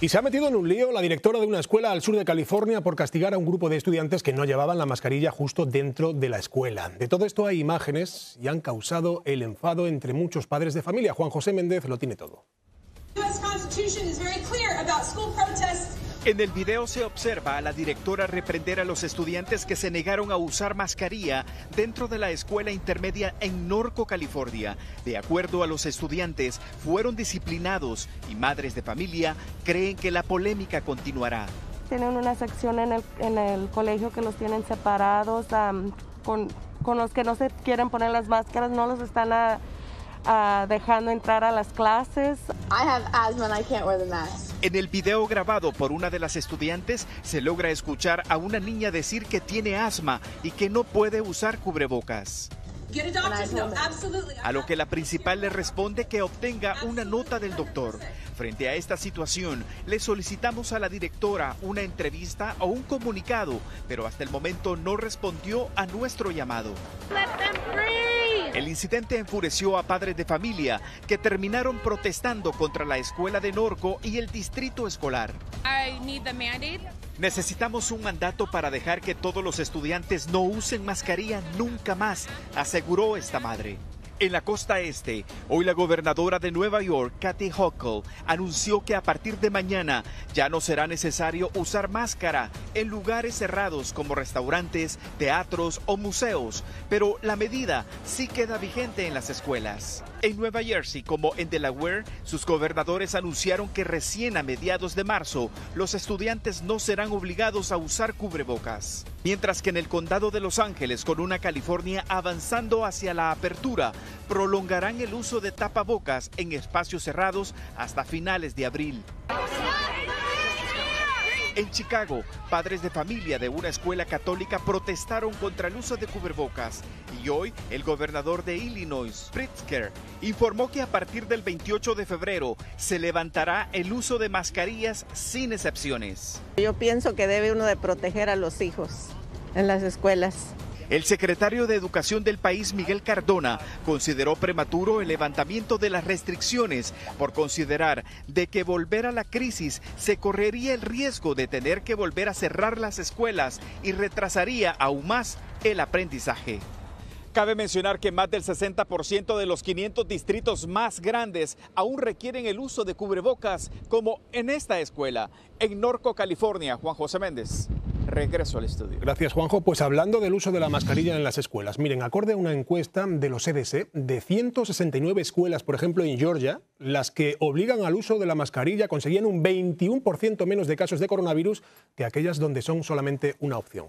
Y se ha metido en un lío la directora de una escuela al sur de California por castigar a un grupo de estudiantes que no llevaban la mascarilla justo dentro de la escuela. De todo esto hay imágenes y han causado el enfado entre muchos padres de familia. Juan José Méndez lo tiene todo. En el video se observa a la directora reprender a los estudiantes que se negaron a usar mascarilla dentro de la escuela intermedia en Norco, California. De acuerdo a los estudiantes, fueron disciplinados y madres de familia creen que la polémica continuará. Tienen una sección en el, en el colegio que los tienen separados, con, con, los que no se quieren poner las máscaras, no los están a, a dejando entrar a las clases. I have asthma and I can't wear the mask. En el video grabado por una de las estudiantes se logra escuchar a una niña decir que tiene asma y que no puede usar cubrebocas. A lo que la principal le responde que obtenga una nota del doctor. Frente a esta situación, le solicitamos a la directora una entrevista o un comunicado, pero hasta el momento no respondió a nuestro llamado. El incidente enfureció a padres de familia que terminaron protestando contra la escuela de Norco y el distrito escolar. Necesitamos un mandato para dejar que todos los estudiantes no usen mascarilla nunca más, aseguró esta madre. En la costa este, hoy la gobernadora de Nueva York, Kathy Hochul, anunció que a partir de mañana ya no será necesario usar máscara en lugares cerrados como restaurantes, teatros o museos, pero la medida sí queda vigente en las escuelas. En Nueva Jersey, como en Delaware, sus gobernadores anunciaron que recién a mediados de marzo los estudiantes no serán obligados a usar cubrebocas. Mientras que en el condado de Los Ángeles, con una California avanzando hacia la apertura, prolongarán el uso de tapabocas en espacios cerrados hasta finales de abril. En Chicago, padres de familia de una escuela católica protestaron contra el uso de cubrebocas y hoy el gobernador de Illinois, Pritzker, informó que a partir del 28 de febrero se levantará el uso de mascarillas sin excepciones. Yo pienso que debe uno de proteger a los hijos en las escuelas. El secretario de Educación del país, Miguel Cardona, consideró prematuro el levantamiento de las restricciones por considerar de que volver a la crisis se correría el riesgo de tener que volver a cerrar las escuelas y retrasaría aún más el aprendizaje. Cabe mencionar que más del 60% de los 500 distritos más grandes aún requieren el uso de cubrebocas, como en esta escuela, en Norco, California. Juan José Méndez regreso al estudio. Gracias, Juanjo. Pues hablando del uso de la mascarilla en las escuelas, miren, acorde a una encuesta de los CDC, de 169 escuelas, por ejemplo, en Georgia, las que obligan al uso de la mascarilla conseguían un 21% menos de casos de coronavirus que aquellas donde son solamente una opción.